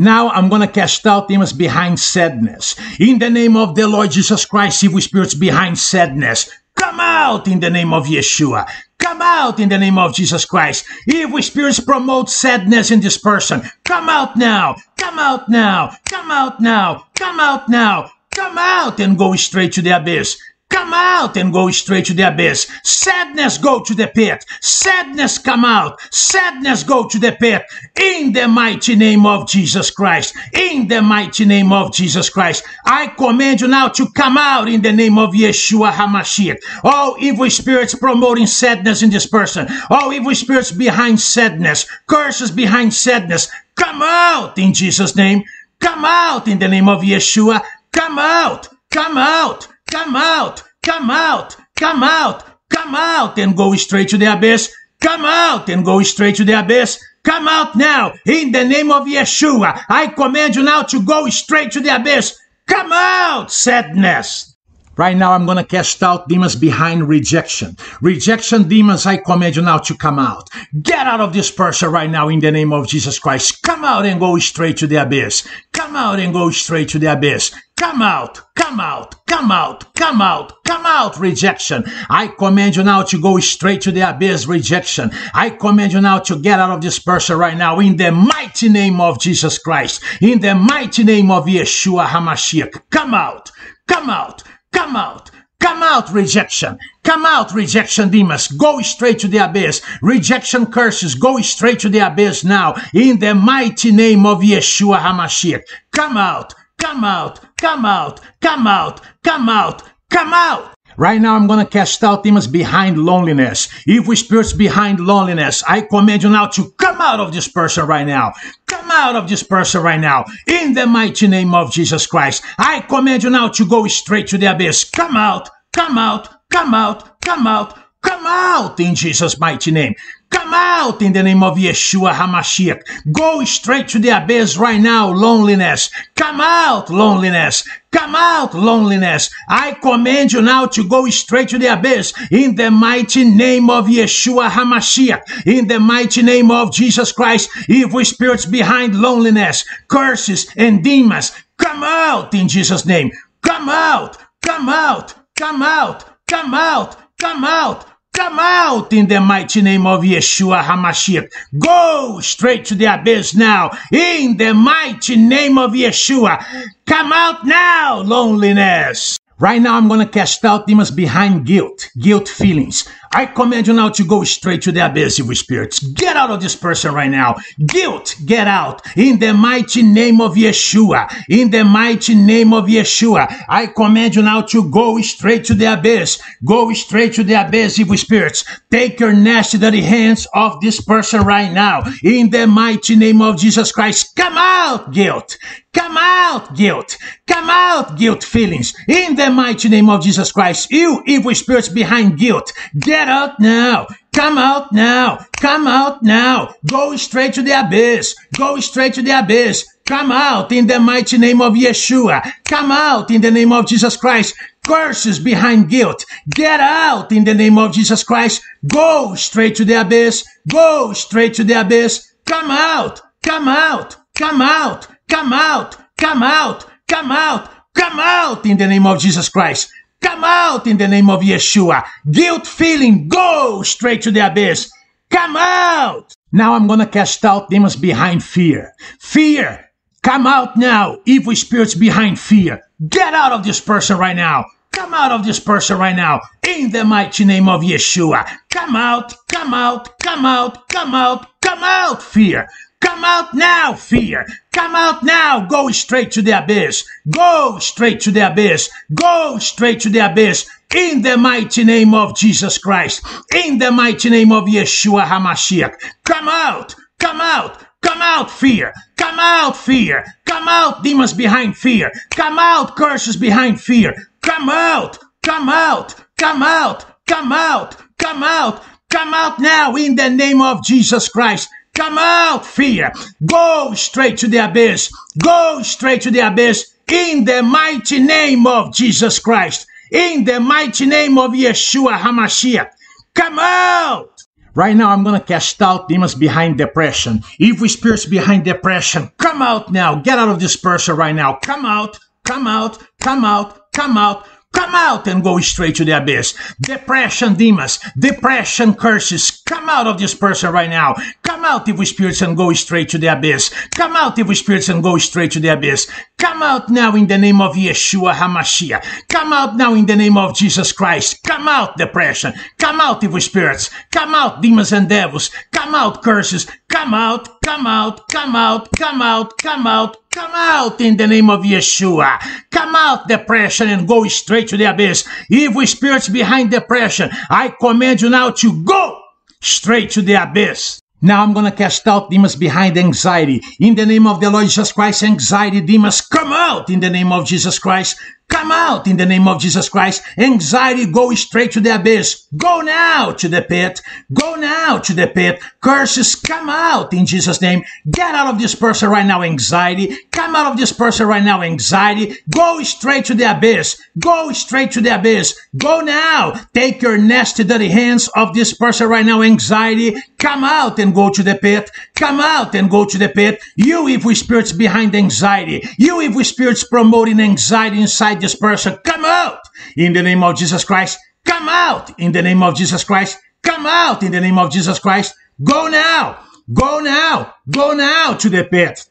Now I'm going to cast out demons behind sadness. In the name of the Lord Jesus Christ, evil spirits behind sadness, come out in the name of Yeshua. Come out in the name of Jesus Christ. Evil spirits promote sadness in this person. Come out now. Come out now. Come out now. Come out now. Come out and go straight to the abyss. Come out and go straight to the abyss. Sadness, go to the pit. Sadness, come out. Sadness, go to the pit. In the mighty name of Jesus Christ. In the mighty name of Jesus Christ. I command you now to come out in the name of Yeshua HaMashiach. All evil spirits promoting sadness in this person. All evil spirits behind sadness. Curses behind sadness. Come out in Jesus' name. Come out in the name of Yeshua. Come out. Come out. Come out! Come out! Come out! Come out and go straight to the abyss! Come out and go straight to the abyss! Come out now! In the name of Yeshua, I command you now to go straight to the abyss! Come out, sadness! Right now, I'm going to cast out demons behind rejection. Rejection demons, I command you now to come out. Get out of this person right now in the name of Jesus Christ. Come out and go straight to the abyss. Come out and go straight to the abyss. Come out, come out, come out, come out, come out, rejection. I command you now to go straight to the abyss, rejection. I command you now to get out of this person right now in the mighty name of Jesus Christ. In the mighty name of Yeshua HaMashiach. Come out, come out. Come out! Come out, rejection! Come out, rejection demons! Go straight to the abyss! Rejection curses, go straight to the abyss now! In the mighty name of Yeshua HaMashiach! Come out! Come out! Come out! Come out! Come out! Come out! Right now, I'm going to cast out demons behind loneliness, evil spirits behind loneliness. I command you now to come out of this person right now. Come out of this person right now. In the mighty name of Jesus Christ. I command you now to go straight to the abyss. Come out, come out, come out, come out, come out in Jesus' mighty name. Come out in the name of Yeshua HaMashiach. Go straight to the abyss right now, loneliness. Come out, loneliness. Come out, loneliness. I command you now to go straight to the abyss in the mighty name of Yeshua HaMashiach. In the mighty name of Jesus Christ, evil spirits behind loneliness, curses, and demons. Come out in Jesus' name. Come out, come out, come out, come out, come out. Come out in the mighty name of Yeshua HaMashiach. Go straight to the abyss now in the mighty name of Yeshua. Come out now, loneliness. Right now, I'm going to cast out demons behind guilt, guilt feelings. I command you now to go straight to the abyss, evil spirits. Get out of this person right now. Guilt, get out. In the mighty name of Yeshua. In the mighty name of Yeshua. I command you now to go straight to the abyss. Go straight to the abyss, evil spirits. Take your nasty, dirty hands off this person right now. In the mighty name of Jesus Christ. Come out, guilt. Come out, guilt. Come out, guilt feelings. In the mighty name of Jesus Christ. You evil spirits behind guilt. Get Get out now. Come out now. Come out now. Go straight to the abyss. Go straight to the abyss. Come out in the mighty name of Yeshua. Come out in the name of Jesus Christ. Curses behind guilt. Get out in the name of Jesus Christ. Go straight to the abyss. Go straight to the abyss. Come out. Come out. Come out. Come out. Come out. Come out. Come out in the name of Jesus Christ. Come out in the name of Yeshua. Guilt feeling, go straight to the abyss. Come out. Now I'm going to cast out demons behind fear. Fear. Come out now. Evil spirits behind fear. Get out of this person right now. Come out of this person right now. In the mighty name of Yeshua. Come out. Come out. Come out. Come out. Come out. Fear. Come out now, fear. Come out now. Go straight to the abyss. Go straight to the abyss. Go straight to the abyss. In the mighty name of Jesus Christ. In the mighty name of Yeshua HaMashiach. Come out. Come out. Come out, fear. Come out, fear. Come out, demons behind fear. Come out, curses behind fear. Come out. Come out. Come out. Come out. Come out. Come out now in the name of Jesus Christ. Come out, fear. Go straight to the abyss. Go straight to the abyss in the mighty name of Jesus Christ. In the mighty name of Yeshua HaMashiach. Come out. Right now, I'm going to cast out demons behind depression. Evil spirits behind depression. Come out now. Get out of this person right now. Come out. Come out. Come out. Come out. Come out and go straight to the abyss. Depression demons, depression curses, come out of this person right now. Come out, evil spirits, and go straight to the abyss. Come out, evil spirits, and go straight to the abyss. Come out now in the name of Yeshua HaMashiach. Come out now in the name of Jesus Christ. Come out, depression. Come out, evil spirits. Come out, demons and devils. Come out, curses. Come out, come out, come out, come out, come out, come out in the name of Yeshua. Come out, depression, and go straight to the abyss. Evil spirits behind depression, I command you now to go straight to the abyss. Now I'm going to cast out demons behind anxiety. In the name of the Lord Jesus Christ, anxiety demons come out in the name of Jesus Christ. Come out in the name of Jesus Christ. Anxiety, go straight to the abyss. Go now to the pit. Go now to the pit. Curses, come out in Jesus' name. Get out of this person right now, anxiety. Come out of this person right now, anxiety. Go straight to the abyss. Go straight to the abyss. Go now. Take your nasty, dirty hands of this person right now, anxiety. Come out and go to the pit. Come out and go to the pit. You evil spirits behind anxiety. You evil spirits promoting anxiety inside this person, come out in the name of Jesus Christ. Come out in the name of Jesus Christ. Come out in the name of Jesus Christ. Go now. Go now. Go now to the pit.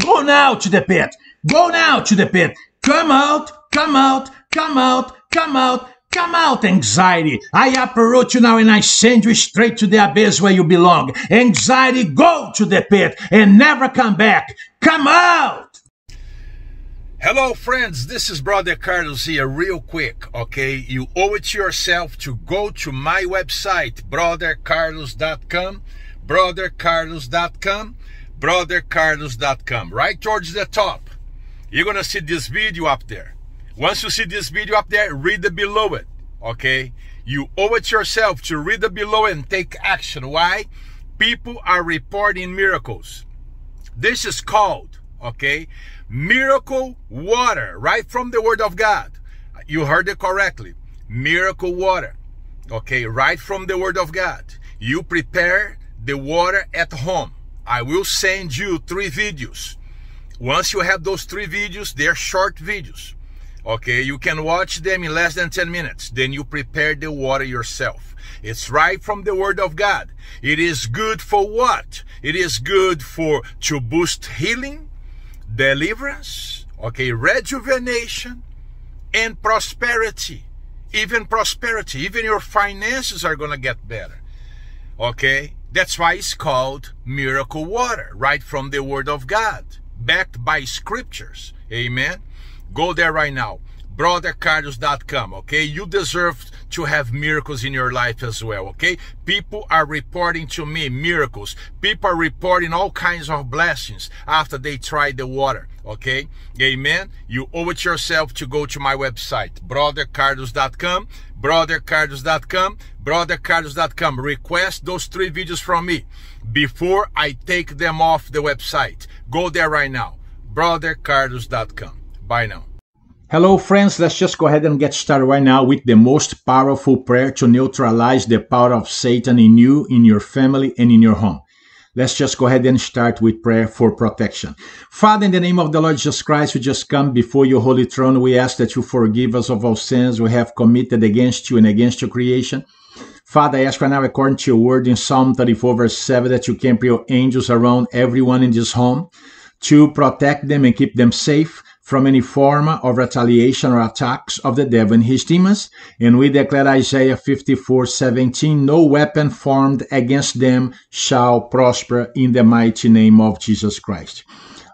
Go now to the pit. Go now to the pit. Come out. Come out. Come out. Come out. Come out, anxiety. I uproot you now and I send you straight to the abyss where you belong. Anxiety, go to the pit and never come back. Come out. Hello, friends. This is Brother Carlos here, real quick. Okay, you owe it to yourself to go to my website, brothercarlos.com, brothercarlos.com, brothercarlos.com. Right towards the top, you're gonna see this video up there. Once you see this video up there, read the below it. Okay, you owe it to yourself to read the below and take action. Why? People are reporting miracles. This is called, okay miracle water, right from the Word of God. You heard it correctly. Miracle water. Okay, right from the Word of God. You prepare the water at home. I will send you three videos. Once you have those three videos, they're short videos. Okay, you can watch them in less than 10 minutes. Then you prepare the water yourself. It's right from the Word of God. It is good for what? It is good for to boost healing, deliverance, okay, rejuvenation, and prosperity. Even prosperity, even your finances are going to get better. Okay? That's why it's called miracle water, right from the Word of God, backed by scriptures. Amen? Go there right now brothercarlos.com okay? You deserve to have miracles in your life as well okay? People are reporting to me miracles. People are reporting all kinds of blessings after they tried the water okay? Amen? You owe it yourself to go to my website brothercarlos.com brothercarlos.com brothercarlos.com request those three videos from me before i take them off the website. Go there right now brothercarlos.com bye now Hello, friends. Let's just go ahead and get started right now with the most powerful prayer to neutralize the power of Satan in you, in your family, and in your home. Let's just go ahead and start with prayer for protection. Father, in the name of the Lord Jesus Christ, we just come before your holy throne. We ask that you forgive us of all sins we have committed against you and against your creation. Father, I ask right now, according to your word in Psalm 34, verse 7, that you camp your angels around everyone in this home to protect them and keep them safe from any form of retaliation or attacks of the devil and his demons. And we declare Isaiah 54 17, no weapon formed against them shall prosper in the mighty name of Jesus Christ.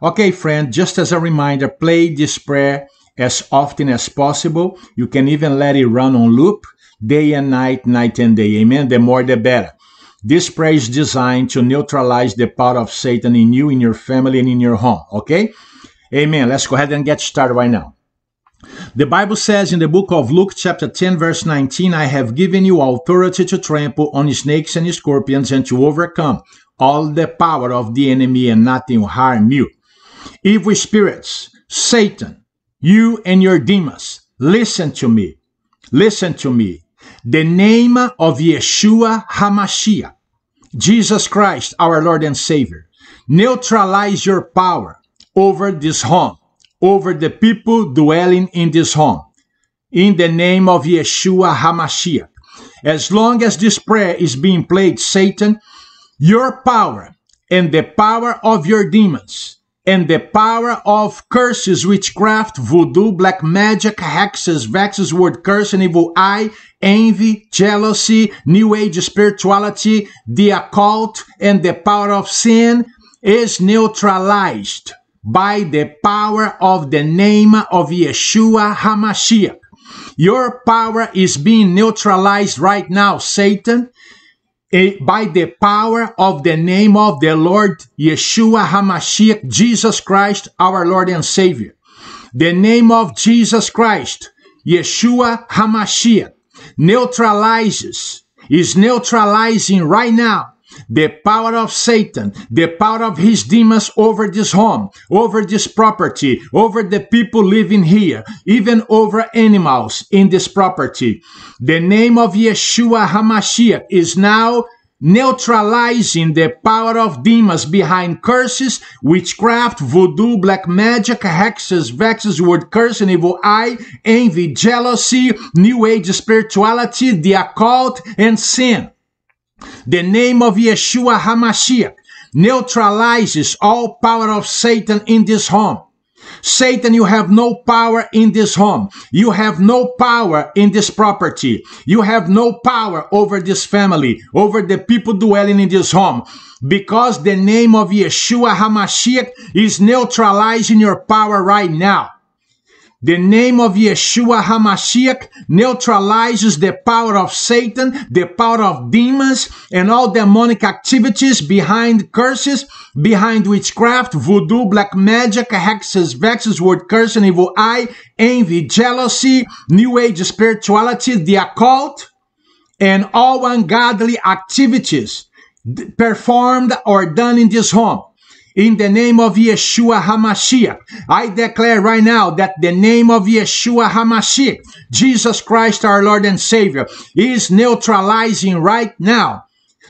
Okay, friend, just as a reminder, play this prayer as often as possible. You can even let it run on loop day and night, night and day. Amen. The more the better. This prayer is designed to neutralize the power of Satan in you, in your family, and in your home. Okay? Amen. Let's go ahead and get started right now. The Bible says in the book of Luke, chapter 10, verse 19, I have given you authority to trample on snakes and scorpions and to overcome all the power of the enemy, and nothing will harm you. Evil spirits, Satan, you and your demons, listen to me. Listen to me. The name of Yeshua HaMashiach, Jesus Christ, our Lord and Savior, neutralize your power over this home, over the people dwelling in this home. In the name of Yeshua HaMashiach. As long as this prayer is being played, Satan, your power and the power of your demons and the power of curses, witchcraft, voodoo, black magic, hexes, vexes, word curse, and evil eye, envy, jealousy, new age spirituality, the occult, and the power of sin is neutralized by the power of the name of Yeshua HaMashiach. Your power is being neutralized right now, Satan, eh, by the power of the name of the Lord Yeshua HaMashiach, Jesus Christ, our Lord and Savior. The name of Jesus Christ, Yeshua HaMashiach, neutralizes, is neutralizing right now the power of Satan, the power of his demons over this home, over this property, over the people living here, even over animals in this property. The name of Yeshua HaMashiach is now neutralizing the power of demons behind curses, witchcraft, voodoo, black magic, hexes, vexes, word curse, and evil eye, envy, jealousy, new age spirituality, the occult, and sin. The name of Yeshua HaMashiach neutralizes all power of Satan in this home. Satan, you have no power in this home. You have no power in this property. You have no power over this family, over the people dwelling in this home. Because the name of Yeshua HaMashiach is neutralizing your power right now. The name of Yeshua HaMashiach neutralizes the power of Satan, the power of demons, and all demonic activities behind curses, behind witchcraft, voodoo, black magic, hexes, vexes, word curse, and evil eye, envy, jealousy, new age spirituality, the occult, and all ungodly activities performed or done in this home in the name of Yeshua HaMashiach. I declare right now that the name of Yeshua HaMashiach, Jesus Christ our Lord and Savior, is neutralizing right now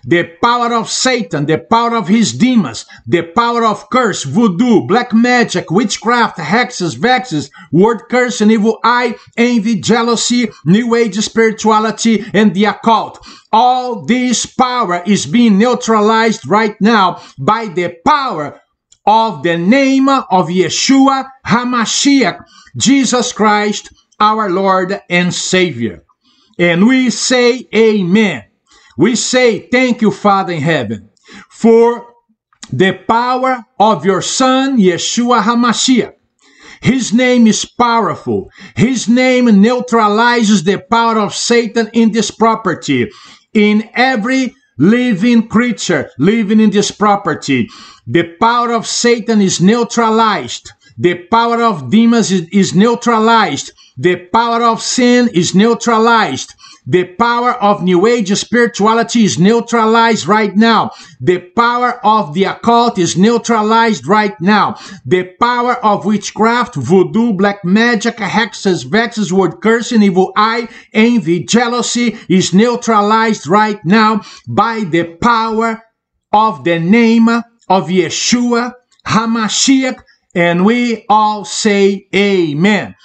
the power of Satan, the power of his demons, the power of curse, voodoo, black magic, witchcraft, hexes, vexes, word curse and evil eye, envy, jealousy, new age spirituality, and the occult. All this power is being neutralized right now by the power of the name of Yeshua HaMashiach, Jesus Christ, our Lord and Savior. And we say amen. We say thank you, Father in heaven, for the power of your Son, Yeshua HaMashiach. His name is powerful. His name neutralizes the power of Satan in this property, in every living creature living in this property. The power of Satan is neutralized. The power of demons is, neutralized. The power of sin is neutralized. The power of New Age spirituality is neutralized right now. The power of the occult is neutralized right now. The power of witchcraft, voodoo, black magic, hexes, vexes, word cursing, evil eye, envy, jealousy is neutralized right now by the power of the name of Yeshua HaMashiach. And we all say amen.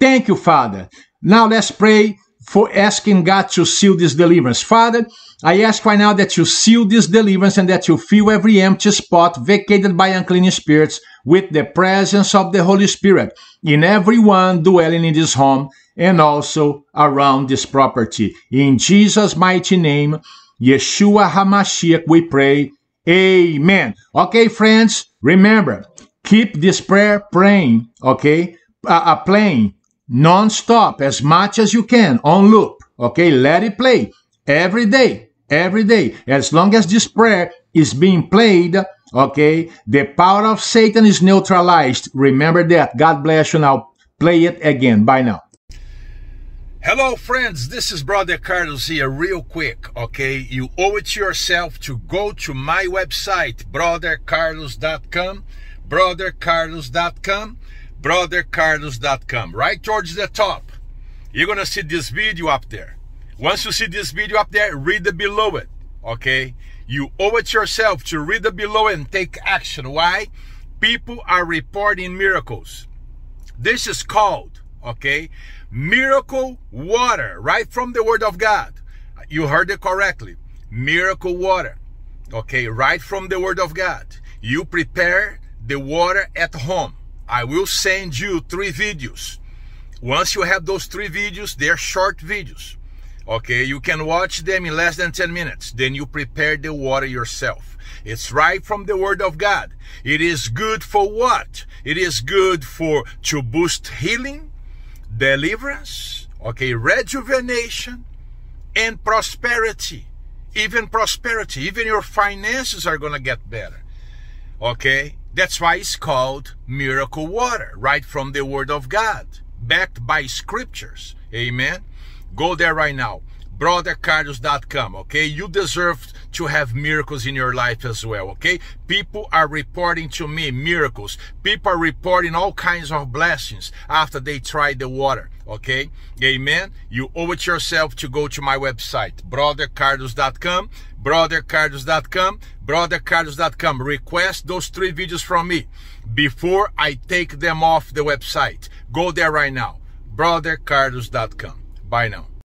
Thank you, Father. Now let's pray for asking God to seal this deliverance. Father, I ask right now that you seal this deliverance and that you fill every empty spot vacated by unclean spirits with the presence of the Holy Spirit in everyone dwelling in this home and also around this property. In Jesus' mighty name, Yeshua HaMashiach, we pray. Amen. Okay, friends, remember, keep this prayer praying, okay, uh, uh, playing non-stop as much as you can on loop. Okay, let it play every day, every day. As long as this prayer is being played, okay, the power of Satan is neutralized. Remember that. God bless you. Now play it again. Bye now. Hello, friends. This is Brother Carlos here, real quick. Okay, you owe it to yourself to go to my website, brothercarlos.com, brothercarlos.com brothercarlos.com. Right towards the top, you're to see this video up there. Once you see this video up there, read the below it. Okay? You owe it yourself to read the below and take action. Why? People are reporting miracles. This is called, okay, miracle water, right from the Word of God. You heard it correctly. Miracle water, okay, right from the Word of God. You prepare the water at home. I will send you three videos. Once you have those three videos, they're short videos. Okay, you can watch them in less than 10 minutes. Then you prepare the water yourself. It's right from the Word of God. It is good for what? It is good for to boost healing, deliverance, okay, rejuvenation, and prosperity. Even prosperity, even your finances are gonna get better. Okay? That's why it's called miracle water, right from the Word of God, backed by scriptures. Amen. Go there right now. BrotherCarlos.com, okay? You deserve to have miracles in your life as well, okay? People are reporting to me miracles. People are reporting all kinds of blessings after they tried the water, okay? Amen. You owe it yourself to go to my website, BrotherCarlos.com, BrotherCarlos.com, BrotherCarlos.com. Request those three videos from me before I take them off the website. Go there right now, BrotherCarlos.com. Bye now.